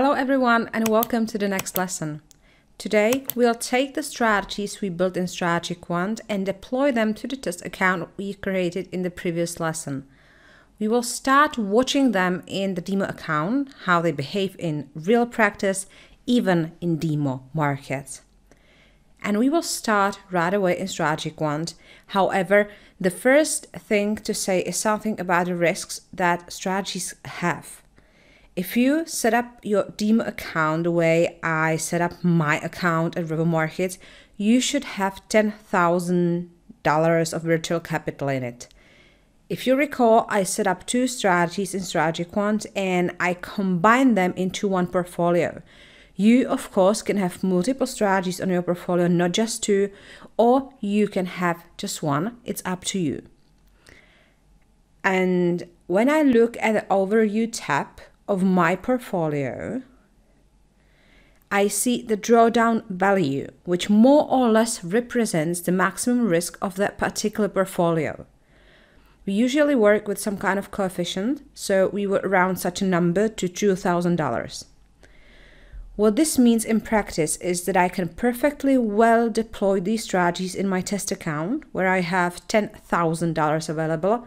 Hello everyone and welcome to the next lesson. Today we'll take the strategies we built in StrategyQuant and deploy them to the test account we created in the previous lesson. We will start watching them in the demo account, how they behave in real practice, even in demo markets. And we will start right away in StrategyQuant. However, the first thing to say is something about the risks that strategies have. If you set up your demo account the way I set up my account at River Markets, you should have $10,000 of virtual capital in it. If you recall, I set up two strategies in StrategyQuant and I combined them into one portfolio. You, of course, can have multiple strategies on your portfolio, not just two, or you can have just one. It's up to you. And when I look at the Overview tab, of my portfolio, I see the drawdown value, which more or less represents the maximum risk of that particular portfolio. We usually work with some kind of coefficient, so we would round such a number to $2,000. What this means in practice is that I can perfectly well deploy these strategies in my test account, where I have $10,000 available,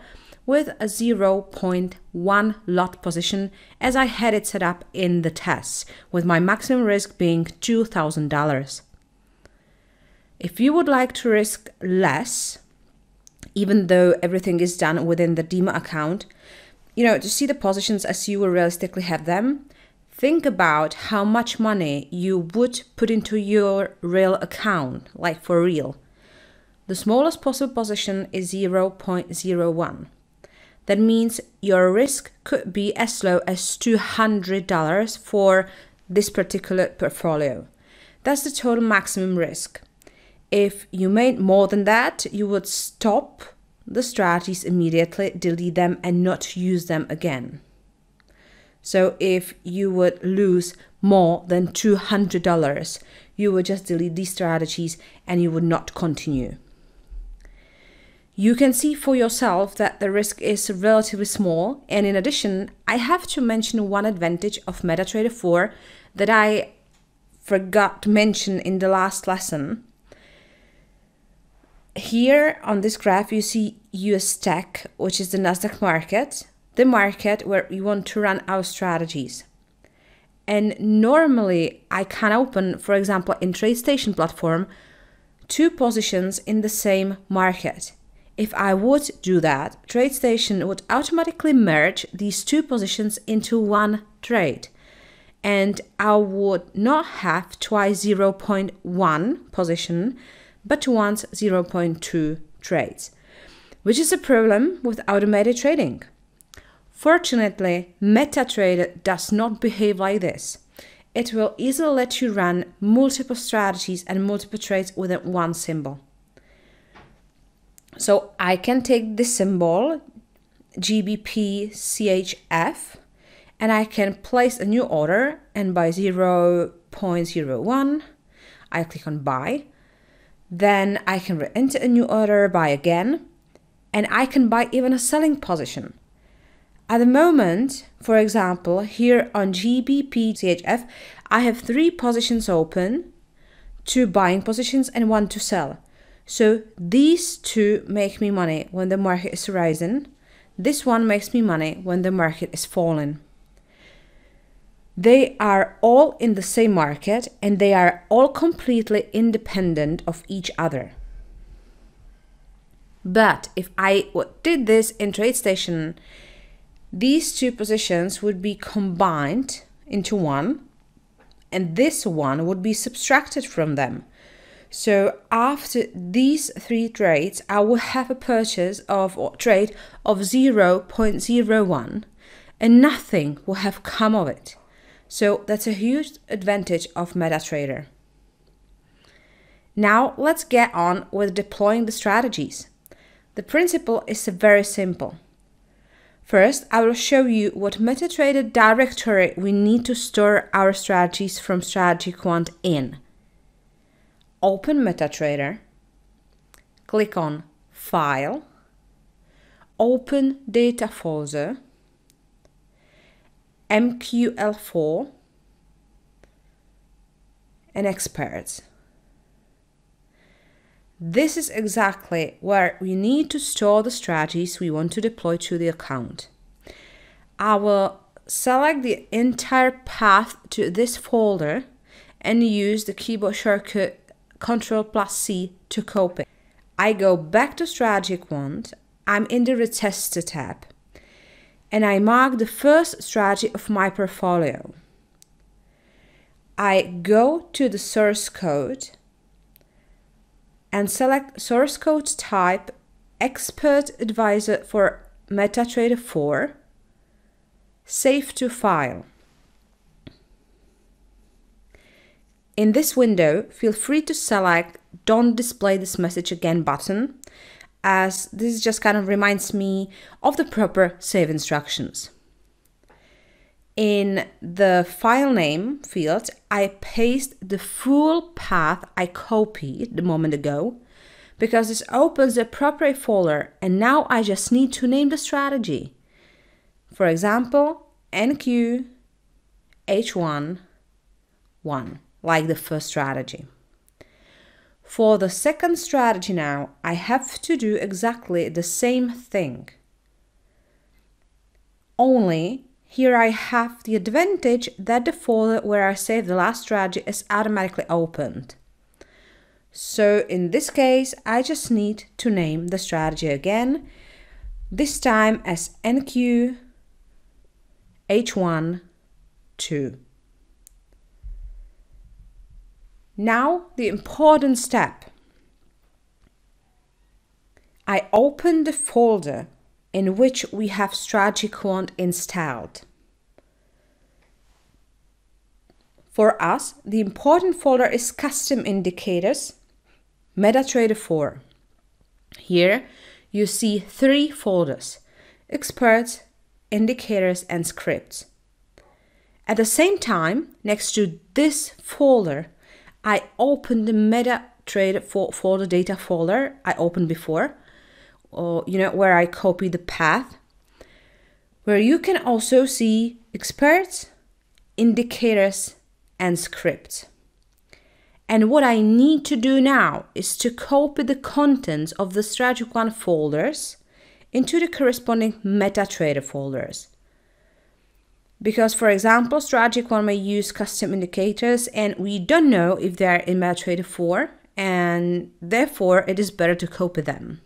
with a 0.1 lot position as I had it set up in the test, with my maximum risk being $2,000. If you would like to risk less, even though everything is done within the demo account, you know, to see the positions as you will realistically have them, think about how much money you would put into your real account, like for real. The smallest possible position is 0.01. That means your risk could be as low as $200 for this particular portfolio. That's the total maximum risk. If you made more than that, you would stop the strategies immediately, delete them, and not use them again. So if you would lose more than $200, you would just delete these strategies and you would not continue you can see for yourself that the risk is relatively small. And in addition, I have to mention one advantage of MetaTrader 4 that I forgot to mention in the last lesson. Here on this graph, you see US Tech, which is the NASDAQ market, the market where we want to run our strategies. And normally I can open, for example, in TradeStation platform, two positions in the same market. If I would do that, TradeStation would automatically merge these two positions into one trade. And I would not have twice 0.1 position, but once 0.2 trades, which is a problem with automated trading. Fortunately, MetaTrader does not behave like this. It will easily let you run multiple strategies and multiple trades within one symbol. So I can take this symbol GBP CHF and I can place a new order and by 0.01 I click on buy. Then I can enter a new order buy again and I can buy even a selling position. At the moment for example here on GBP CHF I have three positions open two buying positions and one to sell so these two make me money when the market is rising. This one makes me money when the market is falling. They are all in the same market and they are all completely independent of each other. But if I did this in TradeStation, these two positions would be combined into one and this one would be subtracted from them. So after these three trades, I will have a purchase of or trade of 0.01 and nothing will have come of it. So that's a huge advantage of MetaTrader. Now let's get on with deploying the strategies. The principle is very simple. First, I will show you what MetaTrader directory we need to store our strategies from StrategyQuant in open MetaTrader, click on File, open Data Folder, MQL4, and experts. This is exactly where we need to store the strategies we want to deploy to the account. I will select the entire path to this folder and use the keyboard shortcut Ctrl plus C to copy. I go back to StrategyQuant, I'm in the Retester tab, and I mark the first strategy of my portfolio. I go to the source code and select source code type Expert Advisor for MetaTrader 4, Save to File. In this window, feel free to select Don't Display this message again button, as this just kind of reminds me of the proper save instructions. In the file name field, I paste the full path I copied the moment ago because this opens the appropriate folder and now I just need to name the strategy. For example, NQ H1 1 like the first strategy. For the second strategy now, I have to do exactly the same thing. Only here I have the advantage that the folder where I saved the last strategy is automatically opened. So in this case, I just need to name the strategy again, this time as NQ H1 2. Now, the important step. I open the folder in which we have StrategyQuant installed. For us, the important folder is Custom Indicators, MetaTrader 4. Here, you see three folders, Experts, Indicators, and Scripts. At the same time, next to this folder, I open the MetaTrader for, for the data folder I opened before, or you know, where I copy the path, where you can also see experts, indicators, and scripts. And what I need to do now is to copy the contents of the StrategyQuant folders into the corresponding MetaTrader folders. Because, for example, strategic one may use custom indicators and we don't know if they're in MetaTrader 4 and therefore it is better to copy them.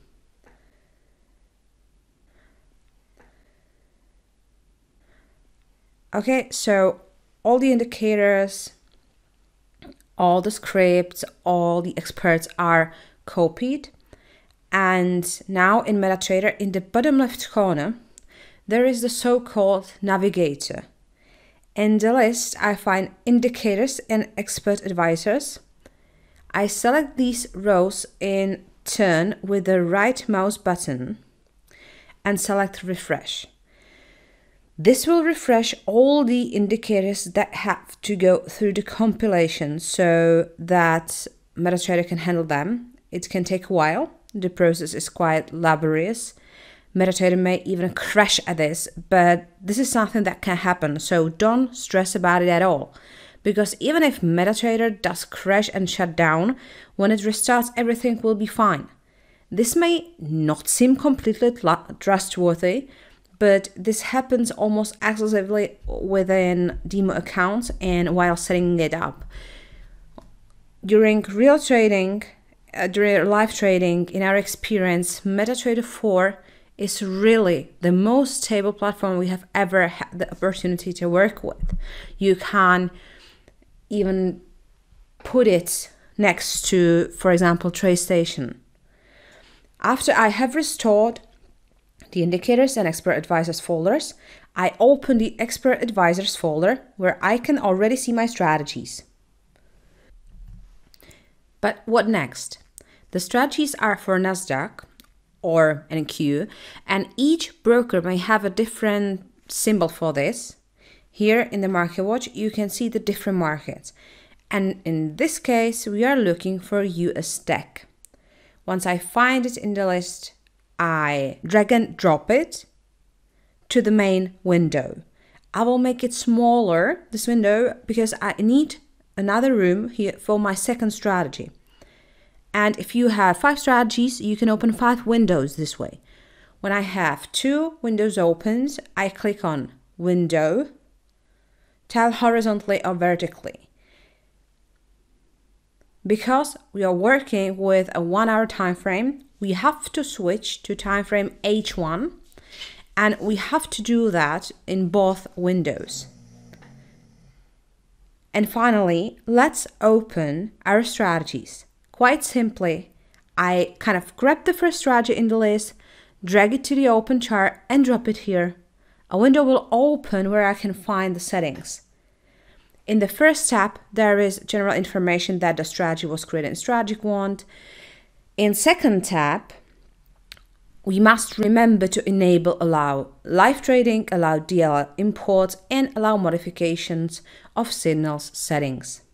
Okay, so all the indicators, all the scripts, all the experts are copied. And now in MetaTrader, in the bottom left corner, there is the so-called navigator. In the list, I find indicators and expert advisors. I select these rows in turn with the right mouse button and select refresh. This will refresh all the indicators that have to go through the compilation so that MetaTrader can handle them. It can take a while. The process is quite laborious MetaTrader may even crash at this, but this is something that can happen, so don't stress about it at all. Because even if MetaTrader does crash and shut down, when it restarts, everything will be fine. This may not seem completely trustworthy, but this happens almost exclusively within demo accounts and while setting it up. During real trading, uh, during live trading, in our experience, MetaTrader 4 is really the most stable platform we have ever had the opportunity to work with. You can even put it next to, for example, TradeStation. After I have restored the indicators and expert advisors folders, I open the expert advisors folder where I can already see my strategies. But what next? The strategies are for NASDAQ, or an NQ, and each broker may have a different symbol for this. Here in the market watch, you can see the different markets. And in this case, we are looking for US tech. Once I find it in the list, I drag and drop it to the main window. I will make it smaller, this window, because I need another room here for my second strategy. And if you have five strategies, you can open five windows this way. When I have two windows opened, I click on Window, tile horizontally or vertically. Because we are working with a one hour time frame, we have to switch to time frame H1 and we have to do that in both windows. And finally, let's open our strategies. Quite simply, I kind of grab the first strategy in the list, drag it to the open chart and drop it here. A window will open where I can find the settings. In the first tab, there is general information that the strategy was created in StrategyQuant. In second tab, we must remember to enable allow live trading, allow DLL imports, and allow modifications of signals settings.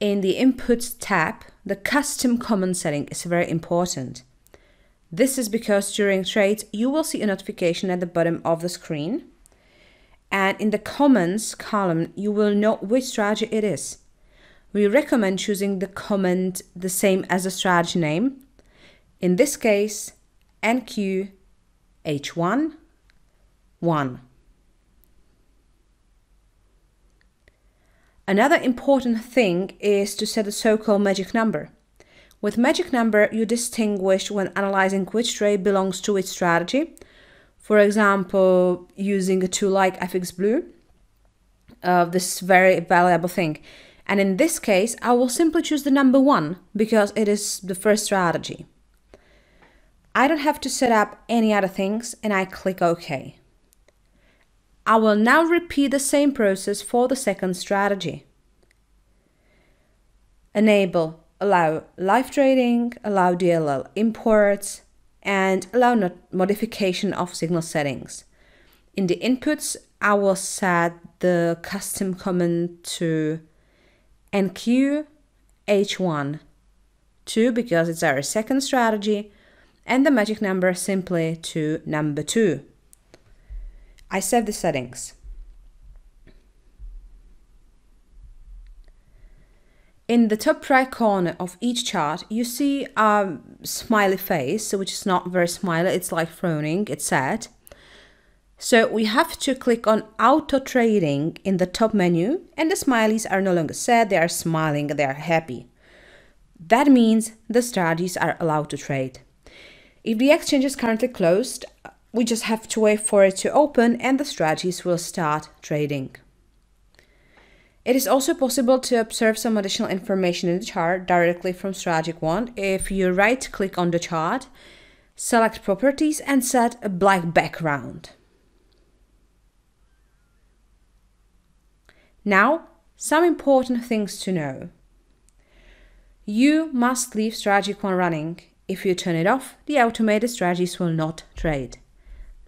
In the Inputs tab, the Custom Comment setting is very important. This is because during trades, you will see a notification at the bottom of the screen and in the comments column, you will know which strategy it is. We recommend choosing the comment the same as the strategy name. In this case, NQ H1 1. Another important thing is to set a so-called magic number. With magic number, you distinguish when analyzing which trade belongs to which strategy for example, using a tool like FX Blue, uh, this is very valuable thing. And in this case, I will simply choose the number one because it is the first strategy. I don't have to set up any other things and I click OK. I will now repeat the same process for the second strategy. Enable, allow live trading, allow DLL imports, and allow not modification of signal settings. In the inputs, I will set the custom comment to NQ H1 2 because it's our second strategy and the magic number simply to number 2. I save the settings. In the top right corner of each chart, you see a smiley face, which is not very smiley, it's like frowning, it's sad. So we have to click on auto trading in the top menu and the smileys are no longer sad, they are smiling, they are happy. That means the strategies are allowed to trade. If the exchange is currently closed, we just have to wait for it to open and the strategies will start trading. It is also possible to observe some additional information in the chart directly from StrategyQuant if you right click on the chart, select properties and set a black background. Now, some important things to know. You must leave StrategyQuant running. If you turn it off, the automated strategies will not trade.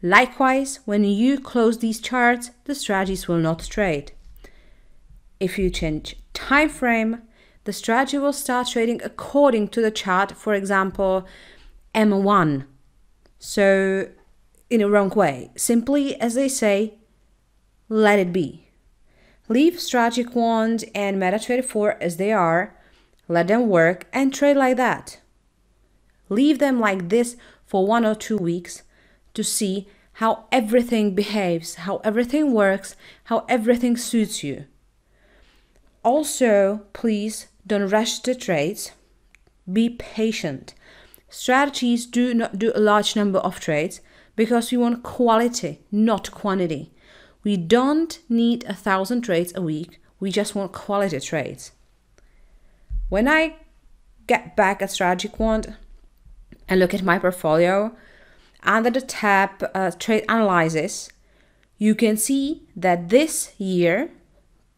Likewise, when you close these charts, the strategies will not trade. If you change time frame, the strategy will start trading according to the chart, for example, M1. So, in a wrong way. Simply, as they say, let it be. Leave StrategyQuant and MetaTrader 4 as they are, let them work, and trade like that. Leave them like this for one or two weeks to see how everything behaves, how everything works, how everything suits you. Also, please don't rush the trades. Be patient. Strategies do not do a large number of trades because we want quality, not quantity. We don't need a thousand trades a week. We just want quality trades. When I get back at StrategyQuant and look at my portfolio, under the tab uh, Trade Analysis, you can see that this year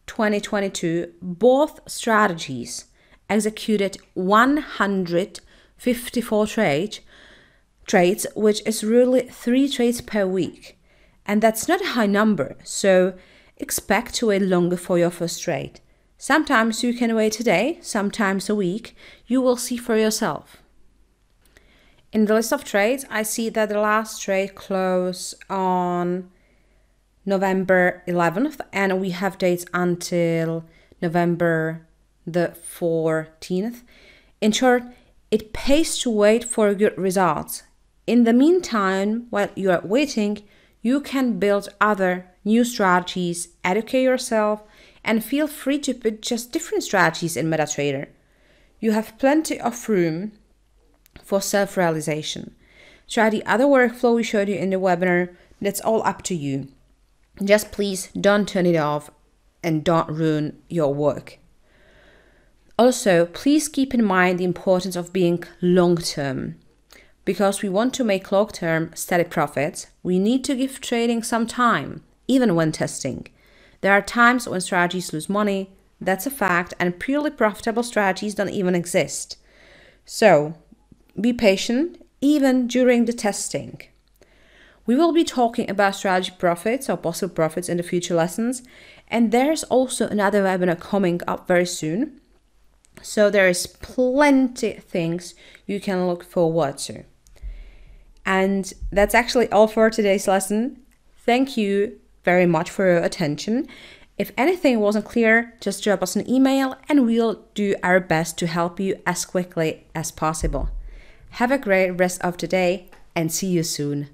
2022, both strategies executed 154 trade, trades, which is really three trades per week. And that's not a high number, so expect to wait longer for your first trade. Sometimes you can wait a day, sometimes a week. You will see for yourself. In the list of trades, I see that the last trade closed on November 11th, and we have dates until November the 14th. In short, it pays to wait for good results. In the meantime, while you are waiting, you can build other new strategies, educate yourself, and feel free to put just different strategies in MetaTrader. You have plenty of room for self realization. Try the other workflow we showed you in the webinar, that's all up to you. Just please don't turn it off and don't ruin your work. Also, please keep in mind the importance of being long term. Because we want to make long term steady profits, we need to give trading some time, even when testing. There are times when strategies lose money, that's a fact, and purely profitable strategies don't even exist. So, be patient even during the testing. We will be talking about strategy profits or possible profits in the future lessons, and there's also another webinar coming up very soon. So there is plenty things you can look forward to. And that's actually all for today's lesson. Thank you very much for your attention. If anything wasn't clear, just drop us an email and we'll do our best to help you as quickly as possible. Have a great rest of the day and see you soon.